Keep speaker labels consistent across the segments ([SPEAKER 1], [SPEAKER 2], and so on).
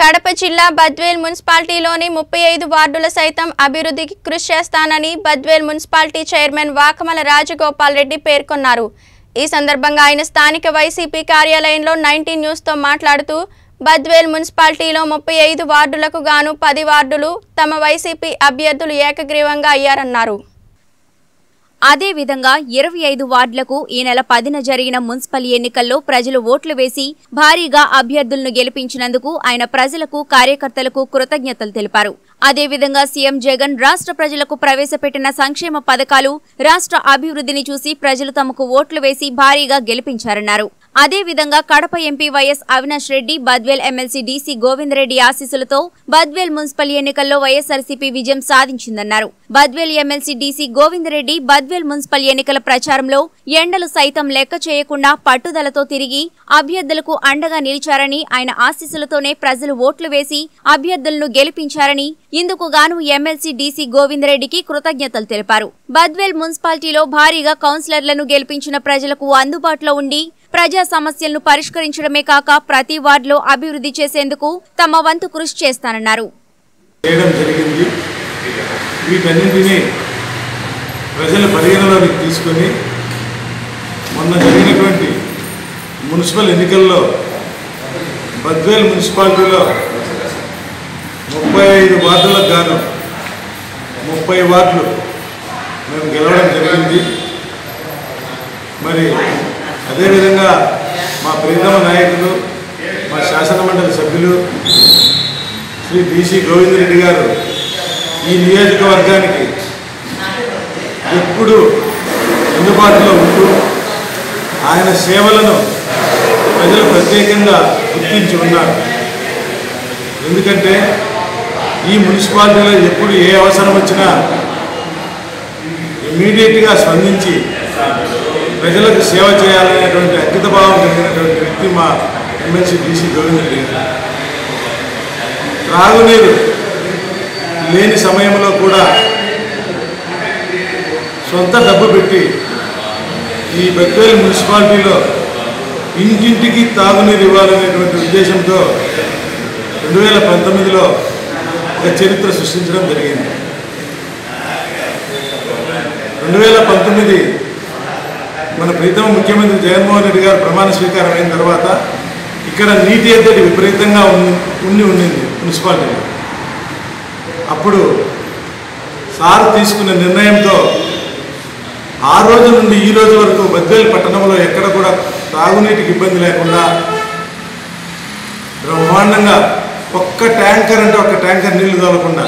[SPEAKER 1] కడప జిల్లా బద్వేల్ మున్సిపాలిటీలోని ముప్పై ఐదు వార్డుల సైతం అభివృద్ధికి కృషి చేస్తానని బద్వేల్ మున్సిపాలిటీ చైర్మన్ వాకమల రాజగోపాల్ రెడ్డి పేర్కొన్నారు. ఈ సందర్భంగా ఆయన స్థానిక వైసీపీ కార్యాలయంలో నైన్టీన్ న్యూస్తో మాట్లాడుతూ బద్వేల్ మున్సిపాలిటీలో ముప్పై ఐదు వార్డులకు గాను పది వార్డులు తమ వైసీపీ అభ్యర్థులు ఏకగ్రీవంగా అయ్యారన్నారు.
[SPEAKER 2] అదేవిధంగా ఇరవై ఐదు వార్డులకు ఈ నెల పదిన జరిగిన మున్సిపల్ ఎన్నికల్లో ప్రజలు ఓట్లు వేసి భారీగా అభ్యర్థులను గెలిపించినందుకు ఆయన ప్రజలకు కార్యకర్తలకు కృతజ్ఞతలు తెలిపారు. అదేవిధంగా సీఎం జగన్ రాష్ట్ర ప్రజలకు ప్రవేశపెట్టిన సంక్షేమ పథకాలు రాష్ట్ర అభివృద్ధిని చూసి ప్రజలు తమకు ఓట్లు వేసి భారీగా గెలిపించారన్నారు. అదేవిధంగా Kadapa MP YS Avinash Reddy Badvel MLC DC Govindareddy ఆశీస్సులతో బద్వేల్ మున్సిపల్ ఎన్నికల్లో వైఎస్ఆర్సీపీ విజయం సాధించిందన్నారు. Badvel MLC DC Govindareddy Badvel municipal ఎన్నికల ప్రచారంలో ఎండలు సైతం లెక్క చేయకుండా పట్టుదలతో తిరిగి అభ్యర్థులకు అండగా నిలిచారని ఆయన ఆశీస్సులతోనే ప్రజలు ఓట్లు వేసి అభ్యర్థులను గెలిపించారని ఇందుకు గాను ఎమ్మెల్సీ డీసీ గోవిందరెడ్డికి కృతజ్ఞతలు తెలిపారు. బద్వేల్ మున్సిపాలిటీలో భారీగా కౌన్సిలర్లను గెలిపించిన ప్రజలకు అందుబాటులో ఉండి ప్రజా సమస్యలను పరిష్కరించడమే కాక ప్రతి వార్డులో అభివృద్ధి చేసేందుకు తమ వంతు కృషి చేస్తానన్నారు.
[SPEAKER 3] చేయడం ప్రజల పరిగణలోకి తీసుకొని మొన్న జరిగినటువంటి మున్సిపల్ ఎన్నికల్లో బద్వేల్ మున్సిపాలిటీలో ముప్పై ఐదు వార్డులకు గాను ముప్పై వార్డులు మేము గెలవడం జరిగింది. శ్రీ బీసీ గోవిందరెడ్డి గారు ఈ నియోజకవర్గానికి ఎప్పుడు అందుబాటులో ఉంటూ ఆయన సేవలను ప్రజలు ప్రత్యేకంగా గుర్తించి ఉన్నారు. ఎందుకంటే ఈ మున్సిపాలిటీలో ఎప్పుడు ఏ అవసరం వచ్చినా ఇమ్మీడియట్గా స్పందించి ప్రజలకు సేవ చేయాలనేటువంటి అంకిత భావం కలిగినటువంటి వ్యక్తి మా ఎమ్మెల్సీ బీసీ గోవిందరెడ్డి గారు. త్రాగునీరు లేని సమయంలో కూడా సొంత డబ్బు పెట్టి ఈ బెక్వేల్ మున్సిపాలిటీలో ఇంటింటికి తాగునీరు ఇవ్వాలనేటువంటి ఉద్దేశంతో రెండు వేల పంతొమ్మిదిలో ఒక చరిత్ర సృష్టించడం జరిగింది. రెండు వేల పంతొమ్మిది మన ప్రీతమ ముఖ్యమంత్రి జగన్మోహన్ రెడ్డి గారు ప్రమాణ స్వీకారం అయిన తర్వాత ఇక్కడ నీటి ఎద్దడి విపరీతంగా ఉండి ఉండింది. మున్సిపాలిటీ. అప్పుడు సార్ తీసుకున్న నిర్ణయంతో ఆ రోజు నుండి ఈ రోజు వరకు బద్వేలు పట్టణంలో ఎక్కడ కూడా తాగునీటికి ఇబ్బంది లేకుండా బ్రహ్మాండంగా ఒక్క ట్యాంకర్ అంటే ఒక్క ట్యాంకర్ నీళ్ళు తోలకుండా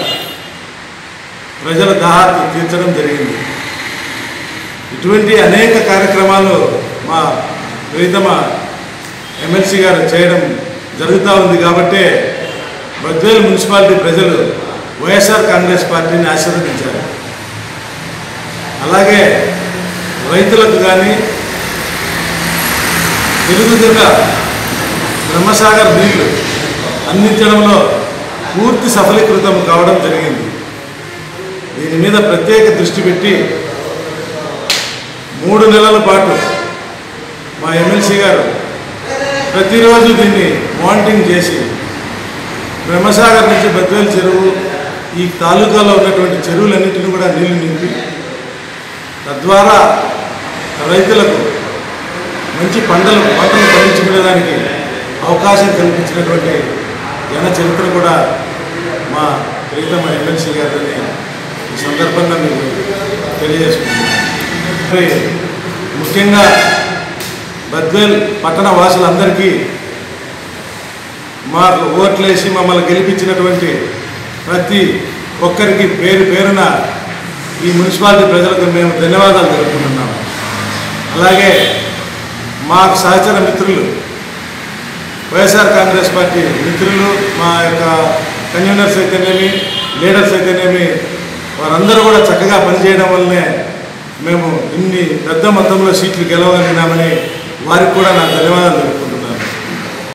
[SPEAKER 3] ప్రజల దాహార్తి తీర్చడం జరిగింది. ఇటువంటి అనేక కార్యక్రమాలు మా ప్రీతమ ఎమ్మెల్సీ గారు చేయడం జరుగుతూ ఉంది కాబట్టే బద్వేలు మున్సిపాలిటీ ప్రజలు వైఎస్ఆర్ కాంగ్రెస్ పార్టీని ఆశీర్వదించారు. అలాగే రైతులకు కానీ తెలుగుగా బ్రహ్మసాగర్ నీళ్ళు అందించడంలో పూర్తి సఫలీకృతం కావడం జరిగింది. దీని మీద ప్రత్యేక దృష్టి పెట్టి మూడు నెలల పాటు మా ఎమ్మెల్సీ గారు ప్రతిరోజు దీన్ని మానిటరింగ్ చేసి బ్రహ్మసాగర్ నుంచి బద్వేలు చెరువు ఈ తాలూకాలో ఉన్నటువంటి చెరువులన్నింటినీ కూడా నీళ్ళు నింపి తద్వారా రైతులకు మంచి పంటలు పంటలు పండించుకునేదానికి అవకాశం కల్పించినటువంటి జన చరిత్ర కూడా మా ప్రీతమ ఎమ్మెల్సీ గారిని ఈ సందర్భంగా మీకు తెలియజేసుకుంటున్నాను. ముఖ్యంగా బద్వేల్ పట్టణ వాసులందరికీ మాకు ఓట్లేసి మమ్మల్ని గెలిపించినటువంటి ప్రతి ఒక్కరికి పేరు పేరున ఈ మున్సిపాలిటీ ప్రజలకు మేము ధన్యవాదాలు తెలుపుకుంటున్నాము. అలాగే మాకు సహచర మిత్రులు వైఎస్ఆర్ కాంగ్రెస్ పార్టీ మిత్రులు మా యొక్క కన్వీనర్స్ అయితేనేమి లీడర్స్ అయితేనేమి వారందరూ కూడా చక్కగా పనిచేయడం వల్లనే మేము ఇన్ని పెద్ద మొత్తంలో సీట్లు గెలవగలిగినామని వారికి కూడా నా ధన్యవాదాలు తెలుపుతున్నాను